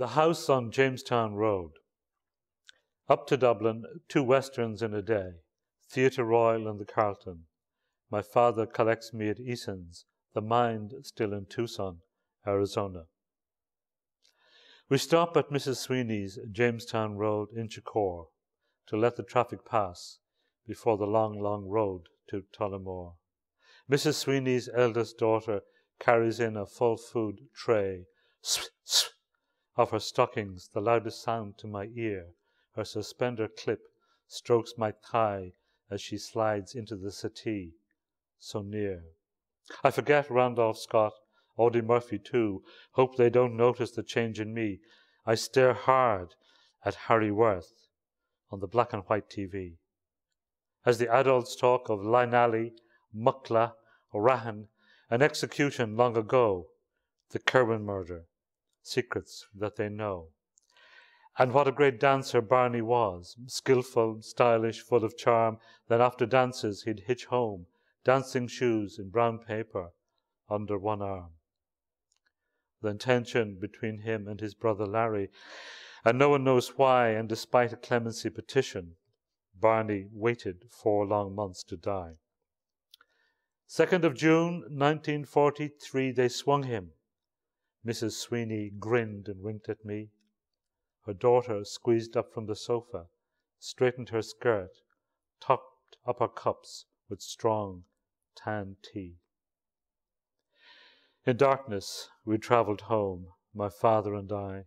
The house on Jamestown Road. Up to Dublin, two westerns in a day, Theatre Royal and the Carlton. My father collects me at Eason's, the mind still in Tucson, Arizona. We stop at Mrs. Sweeney's Jamestown Road Inchicore to let the traffic pass before the long, long road to Tullamore. Mrs. Sweeney's eldest daughter carries in a full food tray of her stockings, the loudest sound to my ear. Her suspender clip strokes my thigh as she slides into the settee, so near. I forget Randolph Scott, Audie Murphy too. Hope they don't notice the change in me. I stare hard at Harry Worth on the black and white TV. As the adults talk of Lynally, Mucklagh, O'Rahan, an execution long ago, the Kirwan murder, secrets that they know. And what a great dancer Barney was, skilful, stylish, full of charm. that after dances he'd hitch home, dancing shoes in brown paper under one arm. The tension between him and his brother Larry, and no one knows why, and despite a clemency petition, Barney waited four long months to die. 2nd of June, 1943, they swung him. Mrs. Sweeney grinned and winked at me. Her daughter squeezed up from the sofa, straightened her skirt, topped up her cups with strong tan tea. In darkness, we travelled home, my father and I,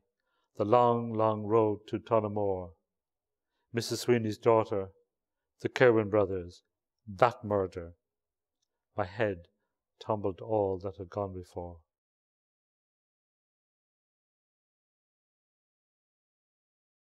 the long, long road to Tullamore. Mrs. Sweeney's daughter, the Kirwan brothers, that murder. My head tumbled all that had gone before.